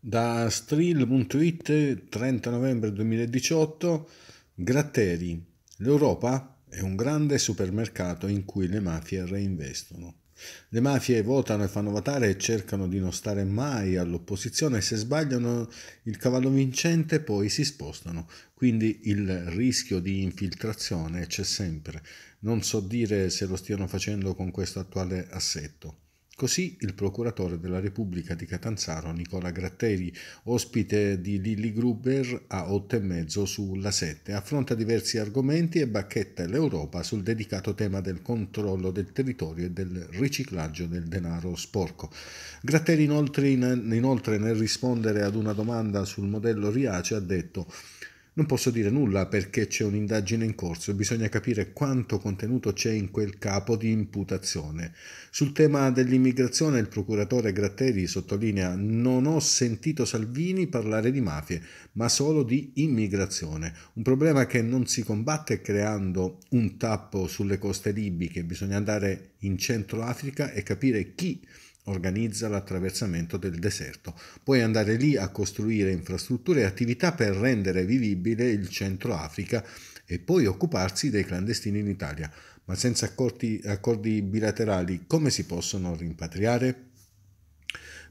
Da Strill.it 30 novembre 2018 Gratteri. L'Europa è un grande supermercato in cui le mafie reinvestono. Le mafie votano e fanno votare e cercano di non stare mai all'opposizione. Se sbagliano il cavallo vincente poi si spostano. Quindi il rischio di infiltrazione c'è sempre. Non so dire se lo stiano facendo con questo attuale assetto. Così il procuratore della Repubblica di Catanzaro, Nicola Gratteri, ospite di Lilli Gruber a 8 e mezzo sulla 7, affronta diversi argomenti e bacchetta l'Europa sul dedicato tema del controllo del territorio e del riciclaggio del denaro sporco. Gratteri inoltre, in, inoltre nel rispondere ad una domanda sul modello Riace ha detto non posso dire nulla perché c'è un'indagine in corso. E bisogna capire quanto contenuto c'è in quel capo di imputazione. Sul tema dell'immigrazione il procuratore Gratteri sottolinea non ho sentito Salvini parlare di mafie, ma solo di immigrazione, un problema che non si combatte creando un tappo sulle coste libiche, bisogna andare in Centro Africa e capire chi organizza l'attraversamento del deserto. Puoi andare lì a costruire infrastrutture e attività per rendere vivibile il centro Africa e poi occuparsi dei clandestini in Italia. Ma senza accordi, accordi bilaterali come si possono rimpatriare?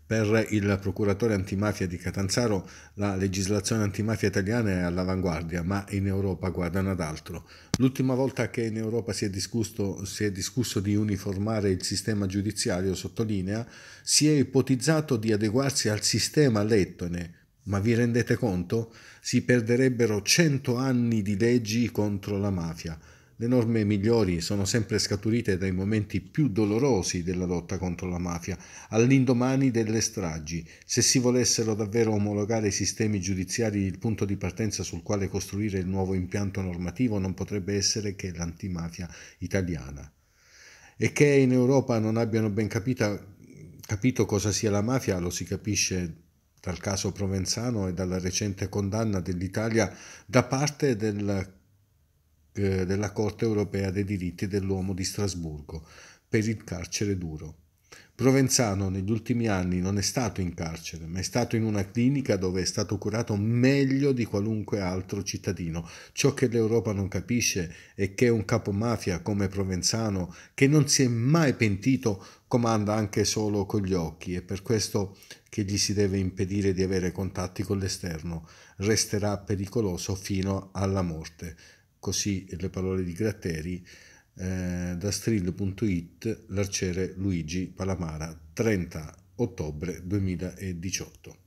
Per il procuratore antimafia di Catanzaro la legislazione antimafia italiana è all'avanguardia, ma in Europa guardano ad altro. L'ultima volta che in Europa si è, discusso, si è discusso di uniformare il sistema giudiziario, sottolinea, si è ipotizzato di adeguarsi al sistema lettone, ma vi rendete conto? Si perderebbero cento anni di leggi contro la mafia. Le norme migliori sono sempre scaturite dai momenti più dolorosi della lotta contro la mafia, all'indomani delle stragi. Se si volessero davvero omologare i sistemi giudiziari, il punto di partenza sul quale costruire il nuovo impianto normativo non potrebbe essere che l'antimafia italiana. E che in Europa non abbiano ben capita, capito cosa sia la mafia lo si capisce dal caso Provenzano e dalla recente condanna dell'Italia da parte del eh, della Corte europea dei diritti dell'uomo di Strasburgo per il carcere duro. Provenzano negli ultimi anni non è stato in carcere, ma è stato in una clinica dove è stato curato meglio di qualunque altro cittadino. Ciò che l'Europa non capisce è che un capomafia come Provenzano, che non si è mai pentito, comanda anche solo con gli occhi e per questo che gli si deve impedire di avere contatti con l'esterno. Resterà pericoloso fino alla morte così le parole di Gratteri eh, da strill.it l'arciere Luigi Palamara 30 ottobre 2018